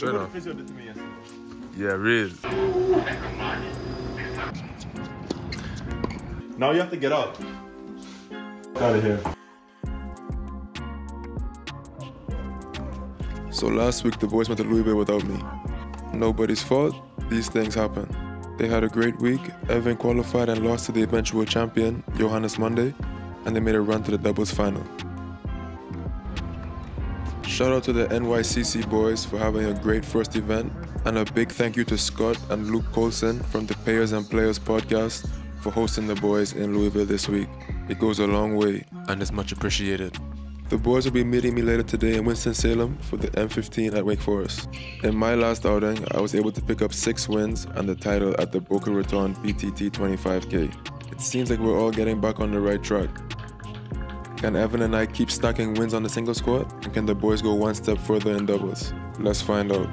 Look Straight what the physio did to me yesterday. Yeah, really. Now you have to get up. Out of here. So last week the boys went to Louisville without me. Nobody's fault, these things happen. They had a great week, Evan qualified and lost to the eventual champion, Johannus Monday, and they made a run to the doubles final. Shout out to the NYCC boys for having a great first event, and a big thank you to Scott and Luke Colson from the Payers and Players podcast for hosting the boys in Louisville this week. It goes a long way and is much appreciated. The boys will be meeting me later today in Winston-Salem for the M15 at Wake Forest. In my last outing, I was able to pick up six wins and the title at the Boca Raton PTT 25K. It seems like we're all getting back on the right track. Can Evan and I keep stacking wins on the single squad? And can the boys go one step further in doubles? Let's find out.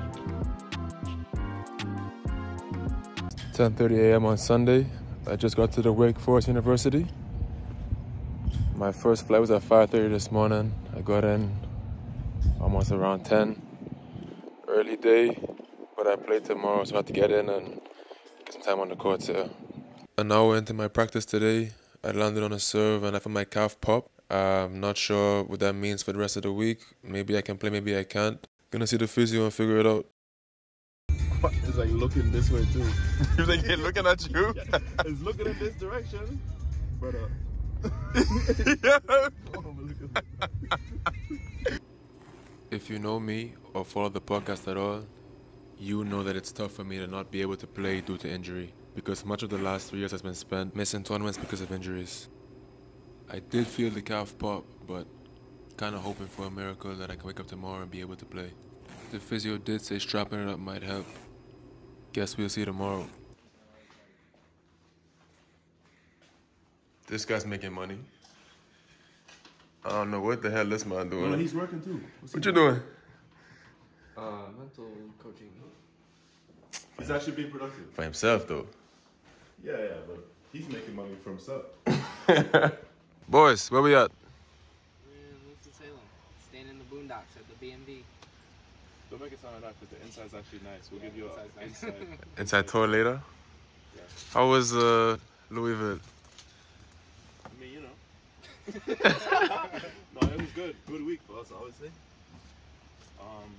10:30 a.m. on Sunday. I just got to the Wake Forest University. My first flight was at 5:30 this morning. I got in almost around 10. Early day, but I played tomorrow, so I had to get in and get some time on the courts here. An hour into my practice today, I landed on a serve and I felt my calf pop. I'm not sure what that means for the rest of the week. Maybe I can play, maybe I can't. Gonna see the physio and figure it out. It's like looking this way too. He's like, hey, looking at you. it's looking in this direction, but uh. If you know me or follow the podcast at all, you know that it's tough for me to not be able to play due to injury because much of the last three years has been spent missing tournaments because of injuries. I did feel the calf pop, but kind of hoping for a miracle that I can wake up tomorrow and be able to play. The physio did say strapping it up might help. Guess we'll see tomorrow. This guy's making money. I don't know what the hell this man doing. Well, he's working too. What's What he you doing? Uh, mental coaching. He's actually being productive. For himself, though. Yeah, yeah, but he's making money for himself. Boys, where we at? We're in Winston-Salem, staying in the boondocks at the BMV. Don't make it sound like that because the inside's actually nice. We'll give you an Inside's nice. inside. Inside tour later. How was uh, Louisville? I mean, you know. no, it was good. Good week for us, obviously. Um,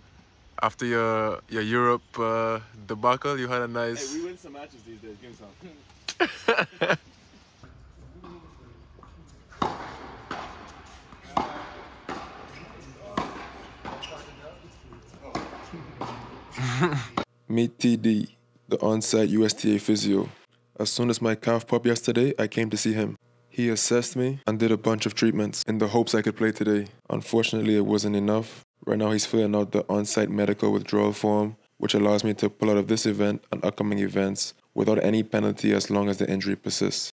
After your your Europe uh, debacle, you had a nice... hey, nice. we win some matches these days. Give me some. Meet TD, the on-site USTA physio. As soon as my calf popped yesterday, I came to see him. He assessed me and did a bunch of treatments in the hopes I could play today. Unfortunately, it wasn't enough. Right now, he's filling out the on-site medical withdrawal form, which allows me to pull out of this event and upcoming events without any penalty as long as the injury persists.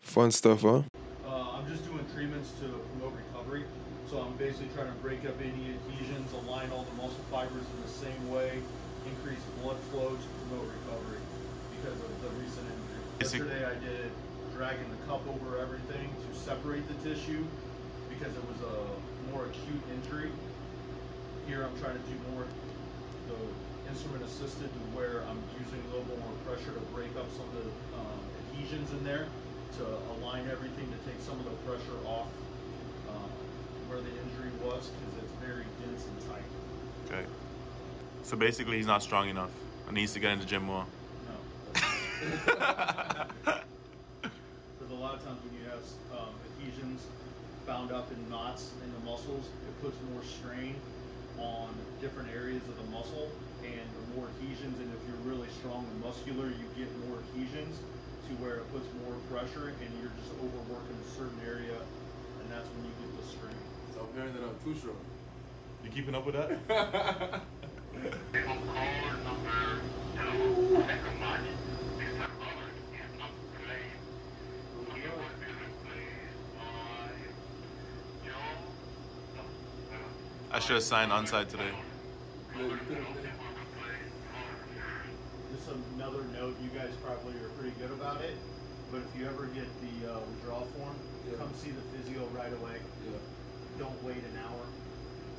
Fun stuff, huh? Uh, I'm just doing treatments to promote recovery. So I'm basically trying to break up any adhesions, align all the muscle fibers in the same way, increase blood flow to promote recovery because of the recent injury. Yesterday I did dragging the cup over everything to separate the tissue because it was a more acute injury. Here I'm trying to do more the instrument assisted to where I'm using a little bit more pressure to break up some of the um, adhesions in there to align everything to take some of the pressure off um, where the injury was because it's very dense and tight. Okay. So basically, he's not strong enough and needs to get in the gym more. No. Because a lot of times when you have um, adhesions bound up in knots in the muscles, it puts more strain on different areas of the muscle. And the more adhesions, and if you're really strong and muscular, you get more adhesions to where it puts more pressure and you're just overworking a certain area, and that's when you get the strain. So apparently I'm too strong. You keeping up with that? I should have signed onside today. No, you. Just another note, you guys probably are pretty good about it, but if you ever get the uh, withdrawal form, Yeah. come see the physio right away. Yeah. Don't wait an hour.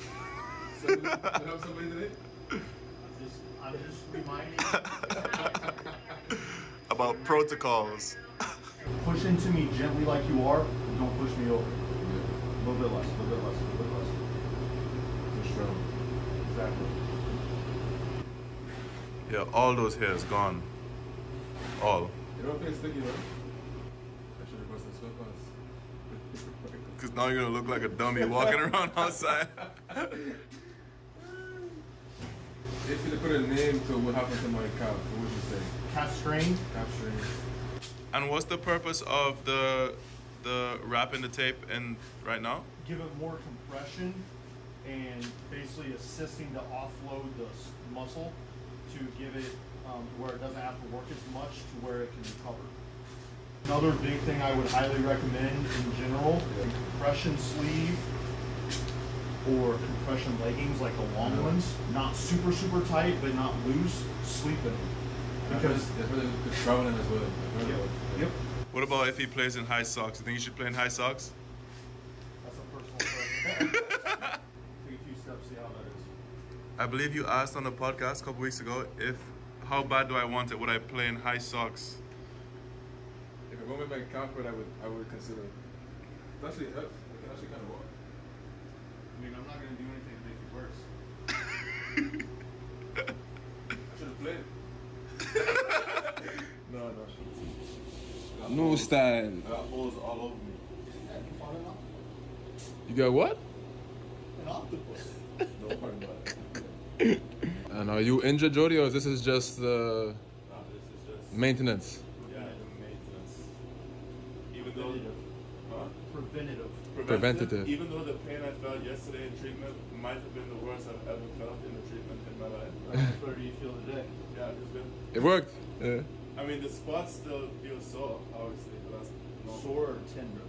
So, you have somebody today? reminding About protocols. push into me gently like you are. and Don't push me over. A little bit less. A little bit less. A little bit less. Too. Exactly. Yeah, all those hairs gone. All. You don't feel sticky, though? I should have brought some sweatpants. Because now you're going to look like a dummy walking around outside. If you put a name to what happened to my calf, what would you say? Calf strain. Calf strain. And what's the purpose of the the wrapping the tape in right now? Give it more compression and basically assisting to offload the muscle to give it um, where it doesn't have to work as much to where it can recover. Another big thing I would highly recommend in general, a compression sleeve or compression leggings like the long ones, not super super tight but not loose. Sleep in them because I've heard that it's traveling as well. I've heard yep, yep. What about if he plays in high socks? You think he should play in high socks? That's a personal question. Take a few steps, see how that is. I believe you asked on the podcast a couple weeks ago if how bad do I want it? Would I play in high socks? If I go with my calf, I would, I would consider. it. It's actually, it can actually kind of work. I mean, I'm not gonna do anything to make it worse. I should have played. no, no. No style. I got holes all over me. You got what? An octopus. No pardon that. And are you injured, Jody, or this is just uh, No, this just maintenance? yeah, maintenance. Even though huh? Preventative. Preventative. Even though the pain I felt yesterday in treatment might have been the worst I've ever felt in a treatment in my life. How do you feel today? Yeah, it's been. It worked. Yeah. I mean, the spot still feel sore, obviously, but that's normal. Sore or tender?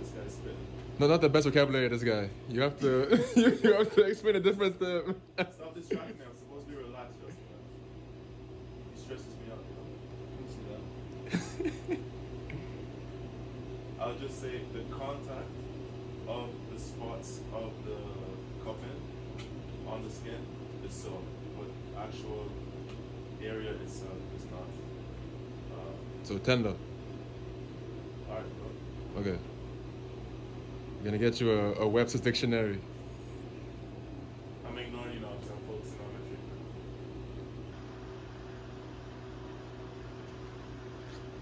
This guy's spitting. No, not the best vocabulary. of This guy. You have to. you, you have to explain the difference. To Stop distracting me. I'm supposed to be relaxed, Justin. He stresses me out. You know? see that. I'll just say the contact of the spots of the cuffing on the skin is sore, but actual area itself is not. Uh, so tender. alright, bro. Okay. Gonna get you a, a Webster's dictionary. I'm ignoring you now because I'm focusing on my treatment.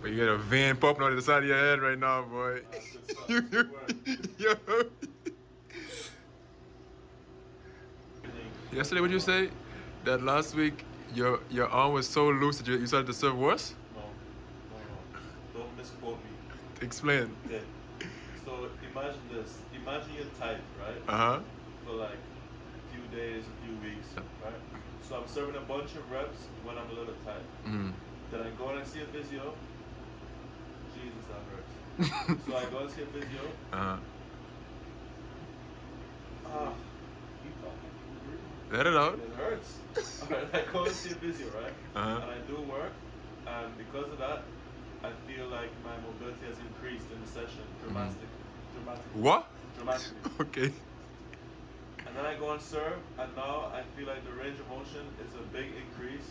But you got a van popping out of the side of your head right now, boy. That's good stuff. You- Good work. Yo. Yesterday, what did you say? That last week your your arm was so loose that you, you started to serve worse? No, no, no. Don't misquote me. Explain. Okay. So imagine this. Imagine you're tight, right? Uh huh. For like a few days, a few weeks, right? So I'm serving a bunch of reps when I'm a little tight. Mm. Then I go and I see a physio. Jesus, that hurts. so I go and see a physio. Uh huh. Ah. Let it out. It hurts. Alright, I go and see a physio, right? Uh-huh. And I do work, and because of that, I feel like my mobility has increased in the session dramatic, dramatically. What? Dramatically. Okay. And then I go and serve, and now I feel like the range of motion is a big increase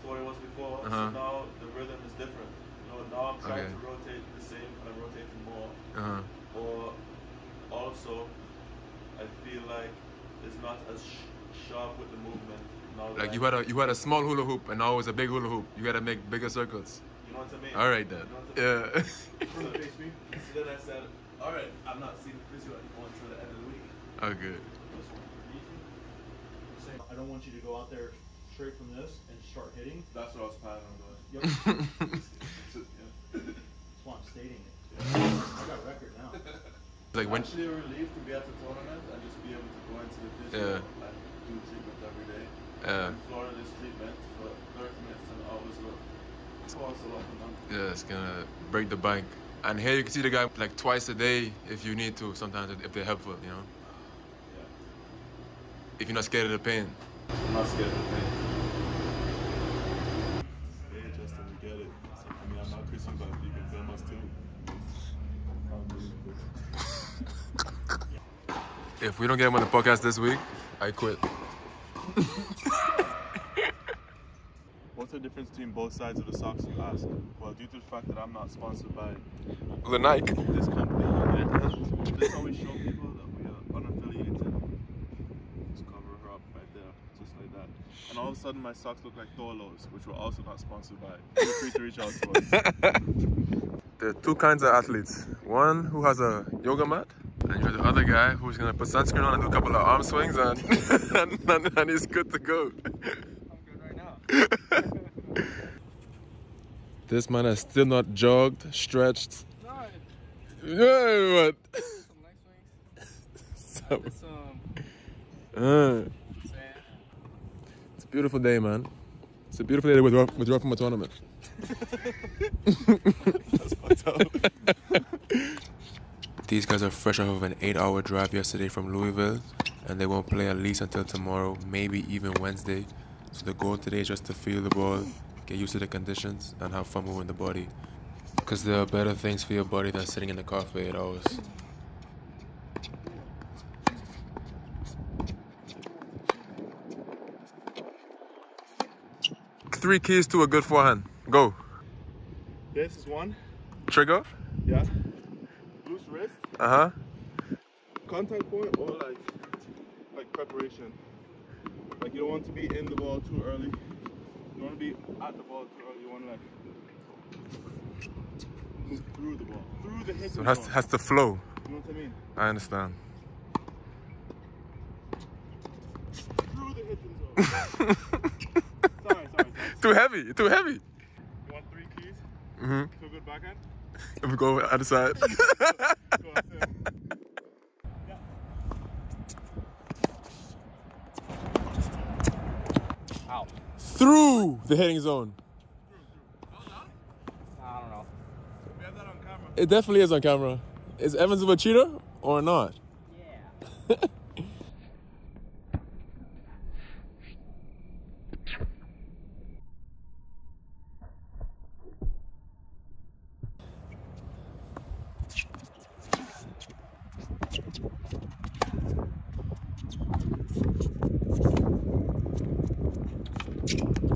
to what it was before. Uh-huh. So now the rhythm is different. You know, now I'm trying Okay. to rotate the same, but I'm rotating more. Uh huh. Or also, I feel like it's not as sh- sharp with the movement. Now Like you had a you had a small hula hoop and now it's a big hula hoop. You gotta make bigger circles. You know what I mean? All right then. You know uh, I mean? Yeah. So, so then I said, all right, I'm not seeing the physio anymore until the end of the week. oh good. I don't want you to go out there straight from this and start hitting. That's what I was planning on doing. Yep. Yeah. That's why I'm stating it. I got a record now. Like when Actually, a relief to be at the tournament and just be able to go into the physio Yeah. and do treatment every day. Yeah. In Florida, this treatment for 30 minutes and hours will yeah, it's gonna break the bank. And here you can see the guy like twice a day if you need to. Sometimes if they're helpful, you know. Yeah. If you're not scared of the pain. I'm not scared of the pain. Hey, Justin, we get it. So, I mean, I'm not Christian, but you can film us too. If we don't get him on the podcast this week, I quit. what's the difference between both sides of the socks you ask? Well, due to the fact that I'm not sponsored by The Nike. this company, yeah, this always show people that we are unaffiliated. Just cover her up right there, just like that. And all of a sudden, my socks look like Dolos, which we're also not sponsored by. Feel free to reach out to us. There are two kinds of athletes. One who has a yoga mat, and you're the other guy who's gonna put sunscreen on and do a couple of arm swings, and and, and, and he's good to go. I'm good right now. This man has still not jogged, stretched. No, what? some leg swings. So, some uh, it's a beautiful day, man. It's a beautiful day to withdraw, withdraw from a tournament. That's fucked up. These guys are fresh off of an eight-hour drive yesterday from Louisville, and they won't play at least until tomorrow, maybe even Wednesday. So the goal today is just to feel the ball, get used to the conditions, and have fun moving the body. Because there are better things for your body than sitting in the car for eight hours. Three keys to a good forehand. Go. This is one. Trigger. Yeah. Loose wrist. Uh huh. Contact point or like like preparation. Like you don't want to be in the ball too early. You want to be at the ball too early. You want to like move through the ball, through the hit. So it has, has to flow. You know what I mean? I understand. Through the hit zone. sorry, sorry, sorry. Too heavy. Too heavy. You want three keys Mm-hmm. to a good backhand? If we go other side. Go on, say it. Ow. Through the hitting zone. I don't know. We have that on camera. It definitely is on camera. Is Evans a cheater or not? Yeah.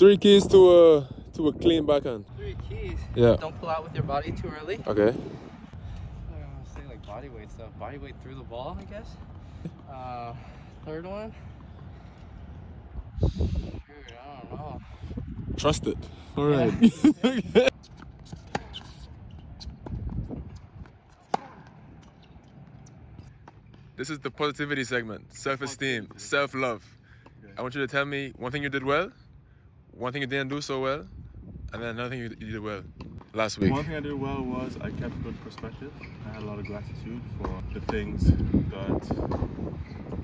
Three keys to a to a clean backhand. Three keys. Yeah. Don't pull out with your body too early. Okay. I want to say like body weight stuff. Body weight through the ball, I guess. Uh, third one. Shoot, I don't know. Trust it. All right. this is the positivity segment. Self-esteem, self-love. I want you to tell me one thing you did well, one thing you didn't do so well, and then another thing you, you did well last week. One thing I did well was I kept good perspective. I had a lot of gratitude for the things that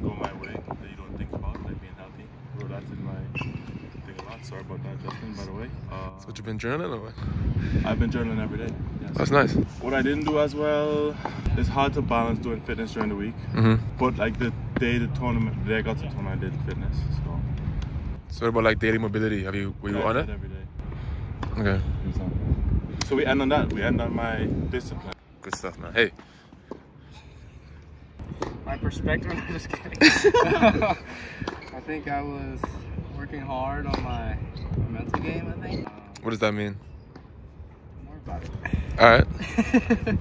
go my way that you don't think about, like being healthy. Wrote that in my thing a lot. Sorry about that, Justin, by the way. Uh, What you've been journaling or what? I've been journaling every day. Yes. That's nice. What I didn't do as well, it's hard to balance doing fitness during the week. Mm-hmm. But like the day the tournament, the day I got to the tournament, I did fitness. So So what about like daily mobility? Have you were you I on did it? every day. Okay. So we end on that. We end on my discipline. Good stuff, man. Hey, My perspective. I'm just kidding. I think I was working hard on my mental game. I think. What does that mean? more about it. All right.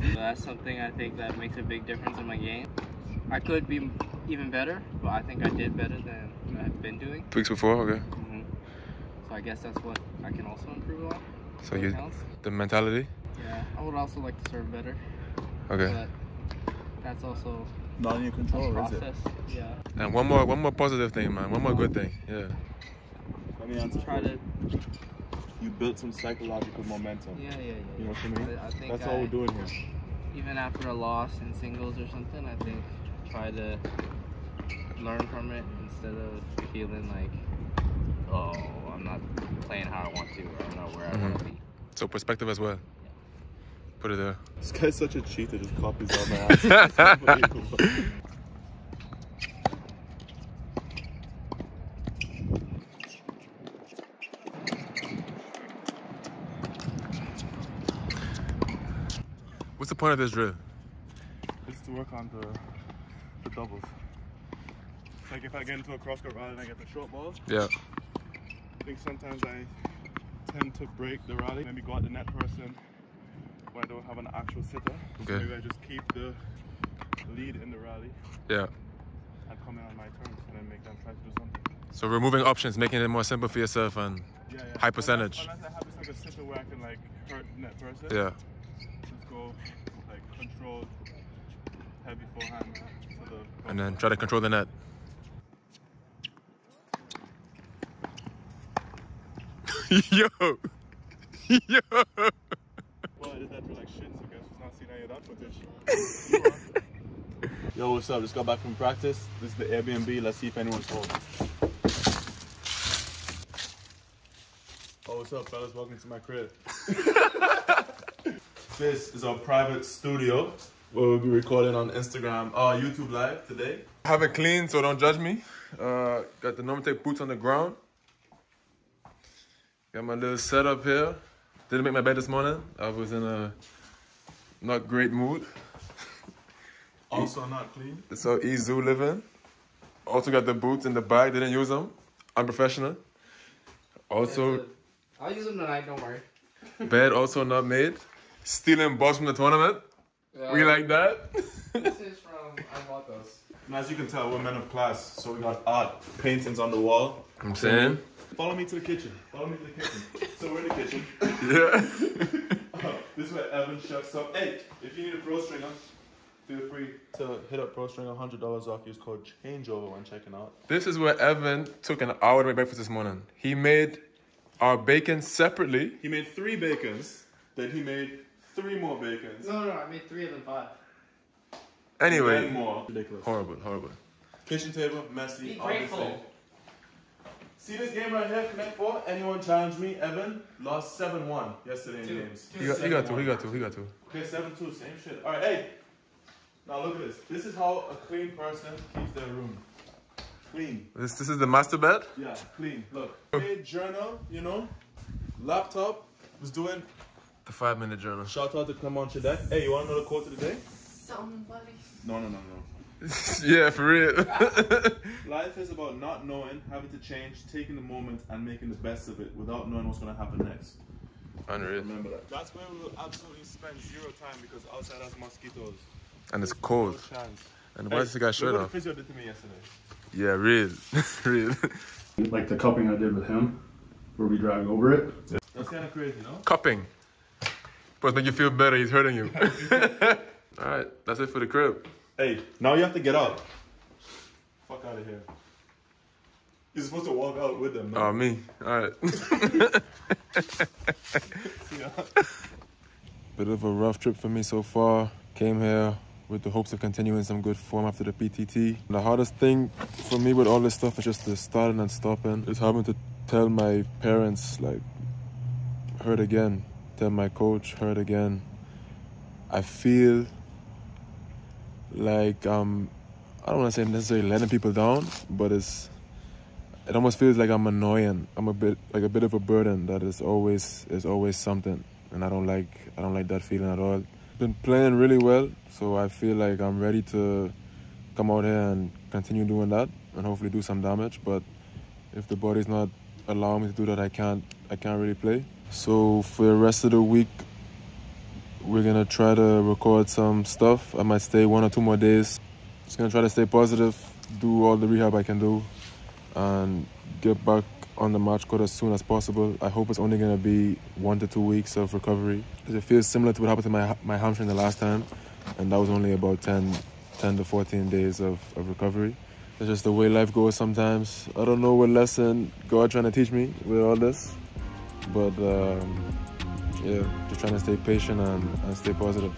That's something I think that makes a big difference in my game. I could be even better, but I think I did better than I've been doing. Weeks before, okay. hmm So I guess that's what I can also improve on. So you Health. the mentality? Yeah, I would also like to serve better, Okay. but that's also Not in your control, a is it? process. Yeah, And one more one more positive thing, man. One more good thing. Yeah. I mean, just try to. you built some psychological momentum. Yeah, yeah, yeah. You know what I mean? I, I think That's I, all we're doing here. even after a loss in singles or something, I think try to learn from it instead of feeling like, oh, I'm not playing how I want to, or I'm not where I want to mm-hmm. be. So perspective as well. Put it there. This guy's such a cheater, just copies all my answers. It's unbelievable. What's the point of this drill? It's to work on the, the doubles. Like if I get into a cross court rather than I get the short ball, Yeah. I think sometimes I tend to break the rally. Maybe go at the net person when I don't have an actual sitter. So Okay. maybe I just keep the lead in the rally Yeah. and come in on my terms and then make them try to do something. So removing options, making it more simple for yourself and Yeah, yeah. High percentage. Unless, unless I have just like a sitter where I can like hurt net person. yeah. Just go like control heavy forehand to the And then try to control the net. Yo. Yo. Well, I did that for like shit, so I guess it's not seen any of that footage. Yo, what's up? Just got back from practice. This is the Airbnb. Let's see if anyone's home. Oh, what's up, fellas? Welcome to my crib. this is our private studio where we'll be recording on Instagram, uh, YouTube Live today. I haven't cleaned, so don't judge me. Uh, got the Normatec boots on the ground. Got my little setup here. Didn't make my bed this morning. I was in a not great mood. Also not clean. So East Zoo living. Also got the boots in the bag. Didn't use them. Unprofessional. Also I'll use them tonight. Don't worry. bed also not made. Stealing balls from the tournament. We like that. This is from. I bought those. And as you can tell, we're men of class, so we got art, paintings on the wall. I'm saying. Follow me to the kitchen. Follow me to the kitchen. so we're in the kitchen. Yeah. Oh, this is where Evan chefs up. Hey, if you need a pro stringer, feel free to hit up Pro Stringer. $100 off. Use code CHANGEOVER when checking out. This is where Evan took an hour to make breakfast this morning. He made our bacon separately. He made three bacons. Then he made three more bacons. No, no, I made three of them five. Then Anyway, more. Ridiculous. horrible, horrible. Kitchen table, messy. Be obviously. grateful. See this game right here, Connect 4? Anyone challenge me? Evan lost 7 1 yesterday in Two. games. He got, he got two, he got two, he got two. Okay, 7 2, same shit. Alright, hey. Now look at this. This is how a clean person keeps their room. Clean. This this is the master bed. Yeah, clean. Look. Oh. Hey, journal, you know. Laptop was doing. The five minute journal. Shout out to Clement Chidekh. Hey, you want to know the quote of the day? Somebody. No, no, no, no. yeah, for real. Life is about not knowing, having to change, taking the moment, and making the best of it without knowing what's going to happen next. Unreal. Remember that. That's where we will absolutely spend zero time because outside has mosquitoes. And it's cold. No. And why is the guy shirt look what off? the physio did to me yesterday. Yeah, real, real. Like the cupping I did with him, where we drag over it. That's kind of crazy, no? Cupping. Supposed to make you feel better. He's hurting you. All right, that's it for the crib. Hey, now you have to get up. Fuck out of here. You're supposed to walk out with them. Oh, No? me. All right. Bit of a rough trip for me so far. Came here with the hopes of continuing some good form after the PTT. The hardest thing for me with all this stuff is just the starting and stopping. It's having to tell my parents, like, hurt again. Tell my coach, hurt again. I feel like um, I don't want to say necessarily letting people down, but it's it almost feels like I'm annoying. I'm a bit like a bit of a burden that is always is always something, and I don't like I don't like that feeling at all. I've been playing really well, so I feel like I'm ready to come out here and continue doing that, and hopefully do some damage. But if the body's not allowing me to do that, I can't I can't really play. So for the rest of the week, we're gonna try to record some stuff. I might stay one or two more days. Just gonna try to stay positive, do all the rehab I can do, and get back on the match court as soon as possible. I hope it's only gonna be one to two weeks of recovery. It feels similar to what happened to my my hamstring the last time, and that was only about 10, 10 to 14 days of, of recovery. It's just the way life goes sometimes. I don't know what lesson God trying to teach me with all this, but um, yeah, just trying to stay patient and, and stay positive.